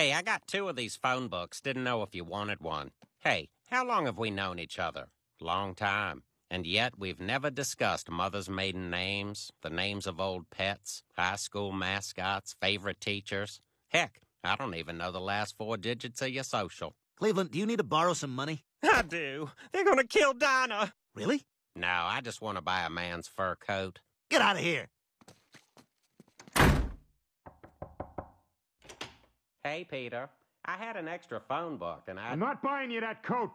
Hey, I got two of these phone books. Didn't know if you wanted one. Hey, how long have we known each other? Long time. And yet we've never discussed mother's maiden names, the names of old pets, high school mascots, favorite teachers. Heck, I don't even know the last four digits of your social. Cleveland, do you need to borrow some money? I do. They're gonna kill Dinah. Really? No, I just want to buy a man's fur coat. Get out of here. Hey, Peter. I had an extra phone book and I. I'm not buying you that coat.